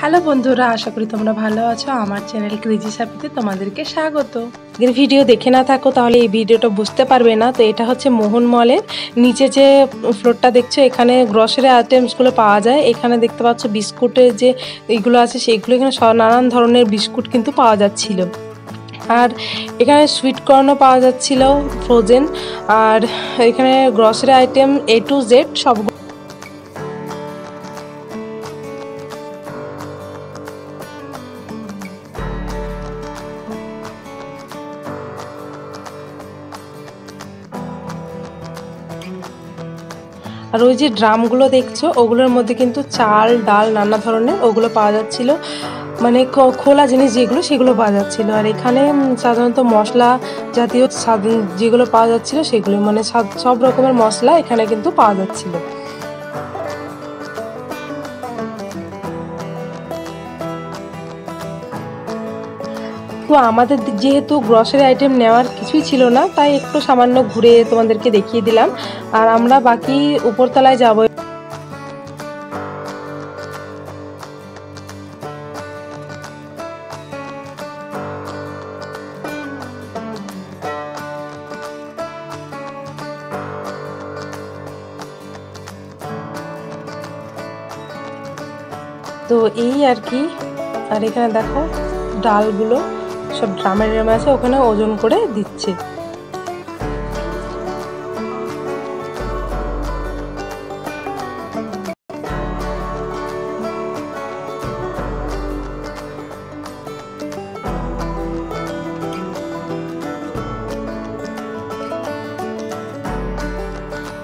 Hello বন্ধুরা, আশা করি তোমরা ভালো আছো। আমার চ্যানেল ক্রিজি সাপিতে তোমাদেরকে স্বাগত। যদি ভিডিও দেখে না থাকো, তাহলে এই ভিডিওটা বুঝতে পারবে না। তো এটা হচ্ছে মোহন মলের নিচে যে ফ্লোরটা দেখছ, এখানে গ্রসারি আইটেমসগুলো পাওয়া যায়। এখানে দেখতে পাচ্ছ বিস্কুটের যে এইগুলো আছে সেইগুলো এখানে নানান ধরনের বিস্কুট কিন্তু পাওয়া যাচ্ছিল। আর এখানে সুইট কর্নও পাওয়া যাচ্ছিল ফ্রোজেন আর এখানে grocery item A to Z সব আর ওই যে ড্রামগুলো দেখছ, ওগুলোর মধ্যে কিন্তু চাল, ডাল, নানা ধরনের ওগুলো পাওয়া যাচ্ছিল। মানে খোলা জিনিস যেগুলো, সেগুলো পাওয়া যাচ্ছিল। আর এখানে সাধারণত মশলা জাতীয় যেগুলো পাওয়া যাচ্ছিল, সেগুলো মানে সব রকমের মশলা এখানে কিন্তু পাওয়া যাচ্ছিল। তো আমাদের যেহেতু গ্রসারি আইটেম নেওয়ার কিছুই ছিল না, তাই একটু সামান্য ঘুরে তোমাদেরকে দেখিয়ে দিলাম। আর আমরা বাকি উপরতলায় যাব। তো এই আর কি। আর এখানে দেখো ডালগুলো। সব ড্রামের ড্রামে আছে, ওখানে ওজন করে দিচ্ছে।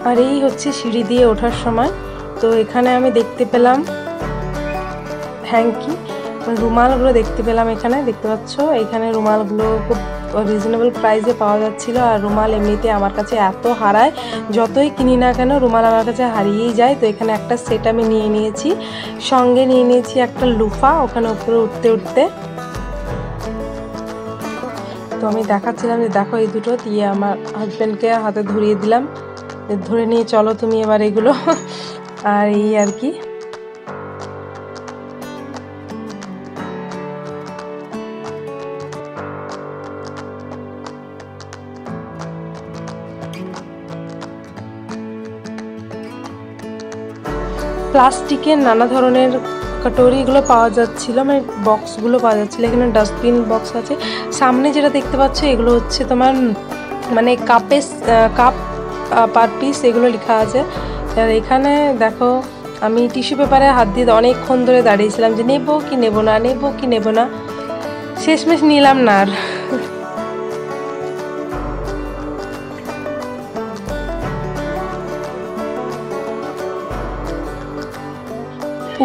আর এই হচ্ছে সিঁড়ি দিয়ে ওঠার সময়। তো এখানে আমি দেখতে পেলাম হ্যাঙ্কি রুমালগুলো দেখতে পেলাম এখানে, দেখতে পাচ্ছ? এখানে রুমালগুলো খুব রিজনেবল প্রাইসে পাওয়া যাচ্ছিল আর রুমাল এমনিতে আমার কাছে এত হারায়, যতই কিনি না কেন রুমাল আমার কাছে হারিয়েই যায়। তো এখানে একটা সেট আমি নিয়ে নিয়েছি, সঙ্গে নিয়ে নিয়েছি একটা লুফা ওখানে উপরে উঠতে উঠতে। তো আমি দেখাচ্ছিলাম যে দেখো এই দুটো, দিয়ে আমার হাজব্যান্ডকে হাতে ধরিয়ে দিলাম। ধরে নিয়ে চলো তুমি এবার এগুলো। আর এই আর কি। প্লাস্টিকের নানা ধরনের কাটোরিগুলো পাওয়া যাচ্ছিল মানে বক্সগুলো পাওয়া যাচ্ছিল, এখানে ডাস্টবিন বক্স আছে। সামনে যেটা দেখতে পাচ্ছ, এগুলো হচ্ছে তোমার মানে কাপে কাপ পার পিস এগুলো লেখা আছে। আর এখানে দেখো, আমি টিস্যু পেপারে হাত দিয়ে অনেকক্ষণ ধরে দাঁড়িয়েছিলাম যে নেব কি নেব না, নেব কি নেব না। শেষমেশ নিলাম না আর।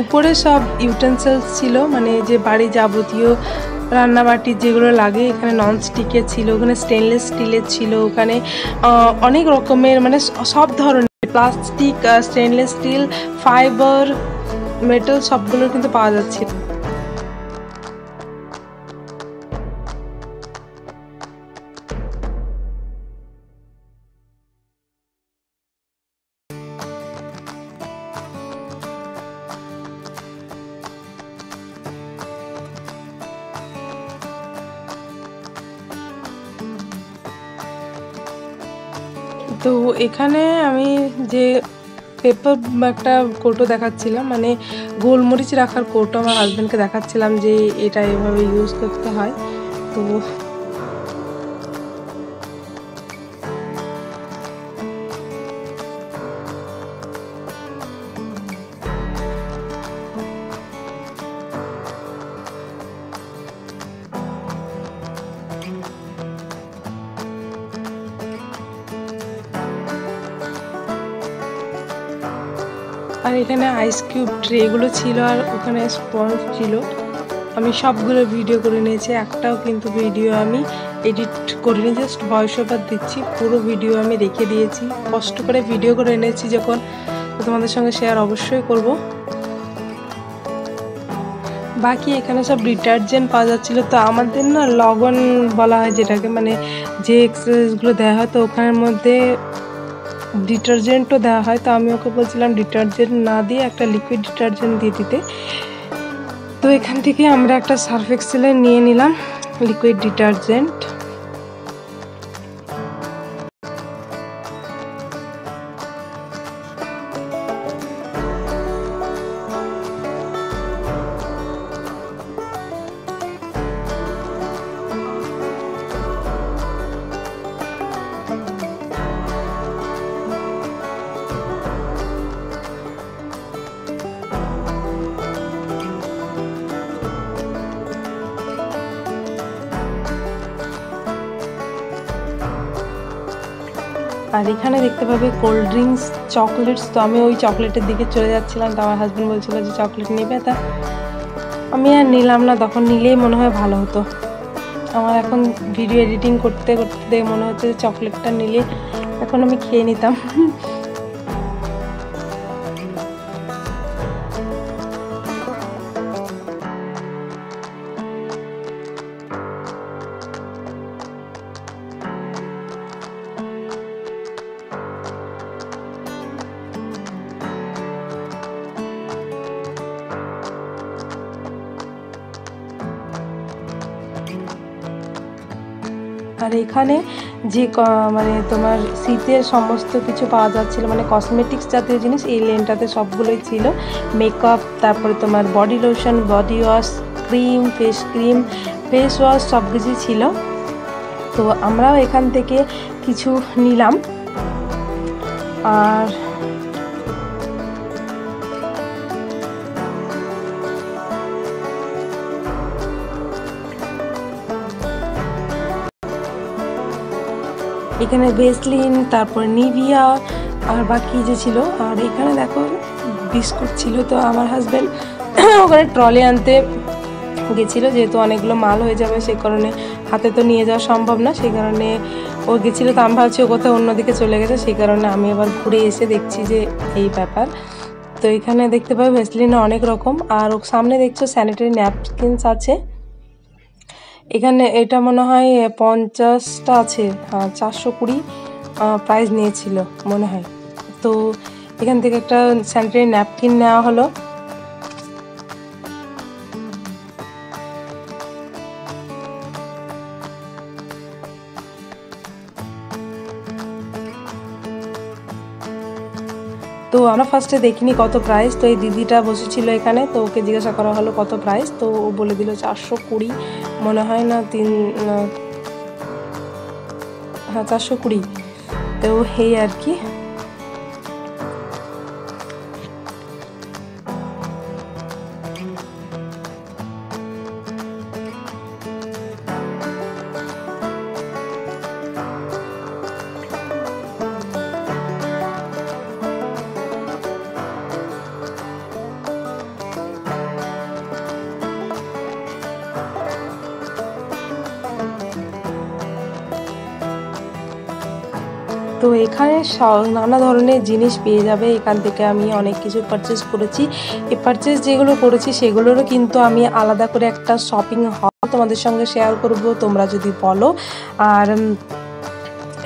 উপরে সব ইউটেন্সিলস ছিল মানে যে বাড়ি যাবতীয় রান্নাবাটি যেগুলো লাগে, এখানে নন স্টিকের ছিল, ওখানে স্টেনলেস স্টিলের ছিল, ওখানে অনেক রকমের মানে সব ধরনের plastic stainless steel fibre metal সবগুলো কিন্তু পাওয়া যাচ্ছিল। তো এখানে আমি যে পেপার একটা কোটো দেখাচ্ছিলাম মানে গোলমরিচ রাখার কোটো আমার হাজব্যান্ডকে দেখাচ্ছিলাম যে এটা এভাবে ইউজ করতে হয়। তো আর এখানে আইস কিউব ট্রেগুলো ছিল আর ওখানে স্পঞ্জ ছিল। আমি সবগুলো ভিডিও করে নিয়েছি, একটাও কিন্তু ভিডিও আমি এডিট করিনি জাস্ট ভয়েস ওভার দিচ্ছি, পুরো ভিডিও আমি রেখে দিয়েছি। কষ্ট করে ভিডিও করে এনেছি যখন তোমাদের সঙ্গে শেয়ার অবশ্যই করব। বাকি এখানে সব ডিটারজেন্ট পাওয়া যাচ্ছিল, তো আমাদের না লগন বলা হয় যেটাকে মানে যে এক্সারসাইজগুলো দেওয়া হয়, তো ওখানের মধ্যে ডিটারজেন্টও দেওয়া হয়, তো আমি ওকে বলছিলাম ডিটারজেন্ট না দিয়ে একটা লিকুইড ডিটারজেন্ট দিয়ে দিতে। তো এখান থেকে আমরা একটা সার্ফ এক্সেলের নিয়ে নিলাম লিকুইড ডিটারজেন্ট। আর এখানে দেখতে পাবে কোল্ড ড্রিঙ্কস চকলেটস তো আমি ওই চকলেটের দিকে চলে যাচ্ছিলাম, তো আমার হাজব্যান্ড বলছিল যে চকলেট নেবে। তা আমি আর নিলাম না, তখন নিলেই মনে হয় ভালো হতো। আমার এখন ভিডিও এডিটিং করতে করতে মনে হচ্ছে চকলেটটা নিলে, এখন আমি খেয়ে নিতাম। আর এখানে যে মানে তোমার শীতের সমস্ত কিছু পাওয়া যাচ্ছিল মানে কসমেটিক্স জাতীয় জিনিস, এই লেনটাতে সবগুলোই ছিল। মেকআপ তারপরে তোমার body lotion body wash cream face cream face wash সব কিছুই ছিল। তো আমরাও এখান থেকে কিছু নিলাম। আর এখানে ভেসলিন, তারপর নিভিয়া, আর বাকি যে ছিল, আর এখানে দেখো বিস্কুট ছিল। তো আমার হাজব্যান্ড ওখানে ট্রলি আনতে গেছিল, যেহেতু অনেকগুলো মাল হয়ে যাবে সেই কারণে হাতে তো নিয়ে যাওয়া সম্ভব না সেই কারণে ও গেছিল। তো আমি ভাবছি ও কোথাও অন্যদিকে চলে গেছে সেই কারণে আমি আবার ঘুরে এসে দেখছি যে এই ব্যাপার। তো এখানে দেখতে পাবে ভেসলিনে অনেক রকম, আর সামনে দেখছ স্যানিটারি ন্যাপকিনস আছে। এখানে এটা মনে হয় পঞ্চাশটা আছে চারশো কুড়ি প্রাইজ নিয়েছিল মনে হয়। তো এখান থেকে একটা স্যানিটারি ন্যাপকিন নেওয়া হলো। তো আমরা ফার্স্টে দেখিনি কত প্রাইস তো এই দিদিটা বসেছিল এখানে, তো ওকে জিজ্ঞাসা করা হলো কত প্রাইস তো ও বলে দিল চারশো কুড়ি, মনে হয় না তিন হ্যাঁ চারশো কুড়ি। তো এই আর কি। তো এখানে নানা ধরনের জিনিস পেয়ে যাবে। এখান থেকে আমি অনেক কিছু পারচেস করেছি। এই পারচেস যেগুলো করেছি, সেগুলোরও কিন্তু আমি আলাদা করে একটা শপিং হল তোমাদের সঙ্গে শেয়ার করব, তোমরা যদি বলো। আর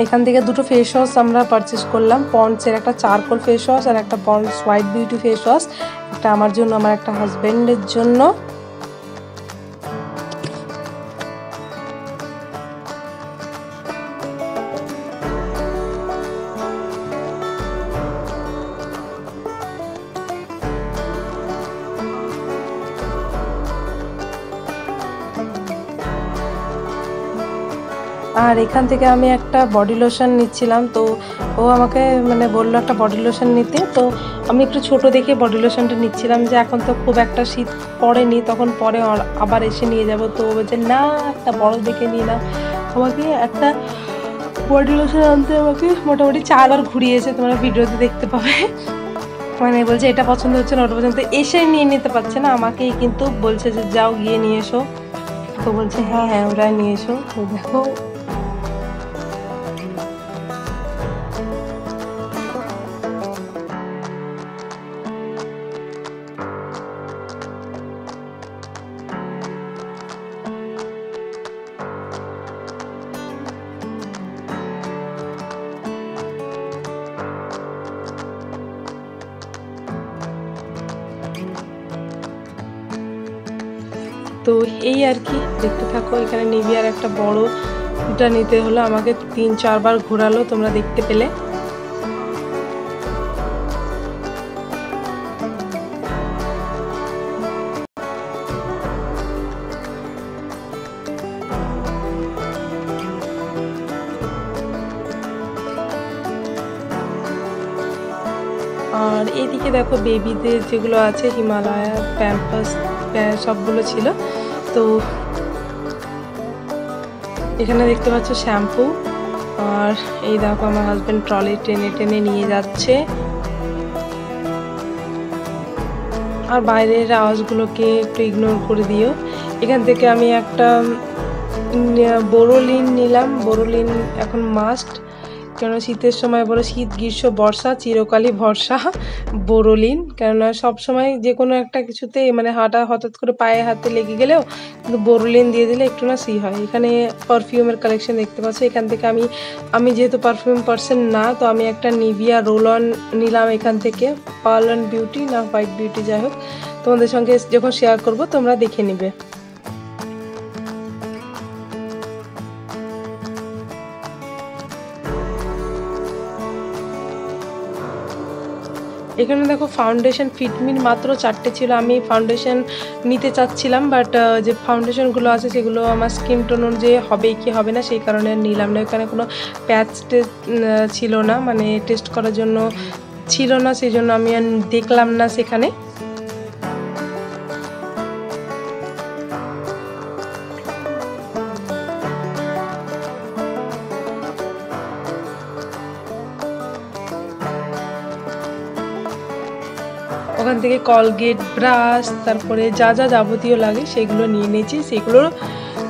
এখান থেকে দুটো ফেস ওয়াশ আমরা পারচেস করলাম। পন্ডসের একটা চারকোল ফেস ওয়াশ আর একটা Pond's white beauty face wash একটা আমার জন্য, আমার একটা হাজব্যান্ডের জন্য। আর এখান থেকে আমি একটা বডি লোশন নিচ্ছিলাম, তো ও আমাকে মানে বলল একটা বডি লোশন নিতে। তো আমি একটু ছোট দেখে বডি লোশনটা নিচ্ছিলাম যে এখন তো খুব একটা শীত পড়েনি, তখন পরে আবার এসে নিয়ে যাব। তো বলছে, না, একটা বড় দেখে নিলাম আমাকে একটা বডি লোশন আনতে আমাকে মোটামুটি চারবার ঘুরিয়েছে, তোমরা ভিডিওতে দেখতে পাবে। মানে বলছে, এটা পছন্দ হচ্ছে না, ওটা পছন্দ। এসে নিয়ে নিতে পারছে না, আমাকেই কিন্তু বলছে যে, যাও গিয়ে নিয়ে এসো। তো বলছে হ্যাঁ হ্যাঁ ওরা নিয়ে এসো। দেখো তো এই আর কি, দেখতে থাকো, এখানে নিভিয়ার একটা বড় এটা নিতে হলো, আমাকে তিন, চারবার ঘোরালো তোমরা দেখতে পেলে। আর এদিকে দেখো বেবিদের যেগুলো আছে হিমালয়া প্যাম্পাস সবগুলো ছিল। তো এখানে দেখতে পাচ্ছ শ্যাম্পু। আর এই দেখো আমার হাজব্যান্ড ট্রলি টেনে টেনে নিয়ে যাচ্ছে। আর বাইরের আওয়াজগুলোকে একটু ইগনোর করে দিও। এখান থেকে আমি একটা বোরোলিন নিলাম। বোরোলিন এখন মাস্ট কেননা শীতের সময় বলো শীত, গ্রীষ্ম, বর্ষা, চিরকালই ভরসা, বোরোলিন। কেননা সব সময় যে কোনো একটা কিছুতে মানে হাঁটা হঠাৎ করে পায়ে হাতে লেগে গেলেও কিন্তু বোরোলিন দিয়ে দিলে একটু না সি হয়। এখানে পারফিউমের কালেকশন দেখতে পাচ্ছ। এখান থেকে আমি আমি যেহেতু পারফিউম পার্সন না, তো আমি একটা নিভিয়া রোল অন নিলাম এখান থেকে। পার্ল অন বিউটি না হোয়াইট বিউটি যাই হোক। তোমাদের সঙ্গে যখন শেয়ার করব, তোমরা দেখে নিবে। এখানে দেখো ফাউন্ডেশন ফিটমিন মাত্র চারটে ছিল। আমি ফাউন্ডেশন নিতে চাচ্ছিলাম বাট যে ফাউন্ডেশনগুলো আছে সেগুলো আমার স্কিন টোন অনুযায়ী হবে কি হবে না, সেই কারণে নিলাম না। এখানে কোনো প্যাচ ছিল না মানে টেস্ট করার জন্য ছিল না, সেই জন্য আমি আর দেখলাম না সেখানে। ওখান থেকে কলগেট, ব্রাশ, তারপরে যা যা যাবতীয় লাগে সেগুলো নিয়ে নিয়েছি। সেগুলোর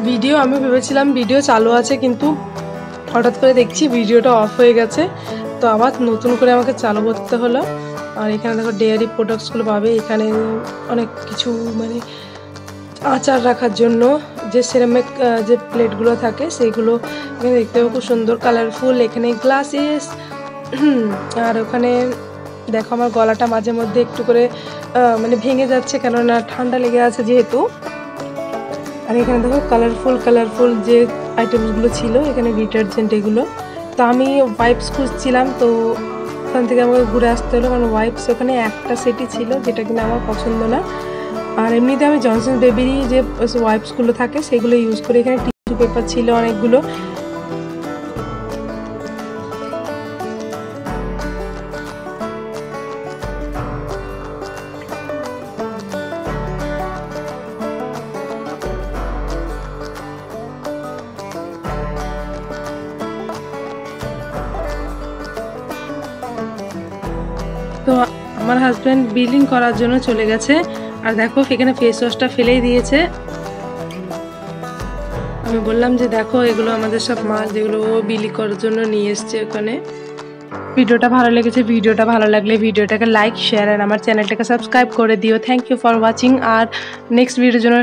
ভিডিও আমি ভেবেছিলাম ভিডিও চালু আছে কিন্তু হঠাৎ করে দেখছি ভিডিওটা অফ হয়ে গেছে। তো আবার নতুন করে আমাকে চালু করতে হলো। আর এখানে দেখো ডেয়ারি প্রোডাক্টসগুলো পাবে। এখানে অনেক কিছু মানে আচার রাখার জন্য যে সেরামিক যে প্লেটগুলো থাকে সেইগুলো এখানে দেখতে খুব সুন্দর কালারফুল এখানে গ্লাসেস আর ওখানে দেখো, আমার গলাটা মাঝে মধ্যে একটু করে মানে ভেঙে যাচ্ছে কেননা ঠান্ডা লেগে আছে যেহেতু। আর এখানে দেখো কালারফুল কালারফুল যে আইটেমসগুলো ছিল, এখানে ডিটারজেন্ট এগুলো। তো আমি ওয়াইপস খুঁজছিলাম, তো ওখান থেকে আমাকে ঘুরে আসতে হলো, কারণ ওয়াইপস ওখানে একটা সেটই ছিল, যেটা কিনা আমার পছন্দ না। আর এমনিতে আমি জনসন বেবিরই যে ওয়াইপসগুলো থাকে, সেগুলো ইউজ করি। এখানে টিস্যু পেপার ছিল অনেকগুলো। আমার হাজব্যান্ড বিলিং করার জন্য চলে গেছে। আর দেখো, এখানে ফেস ওয়াশটা ফেলেই দিয়েছে। আমি বললাম যে, দেখো, এগুলো আমাদের সব মাছ যেগুলো ও বিলি করার জন্য নিয়ে এসছে ওখানে। ভিডিওটা ভালো লেগেছে, ভিডিওটা ভালো লাগলে ভিডিওটাকে লাইক শেয়ার আর আমার চ্যানেলটাকে সাবস্ক্রাইব করে দিও। থ্যাংক ইউ ফর ওয়াচিং আর নেক্সট ভিডিওর জন্য